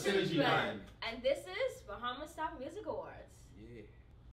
Synergy Band. Blend. And this is Bahamas Top Music Award.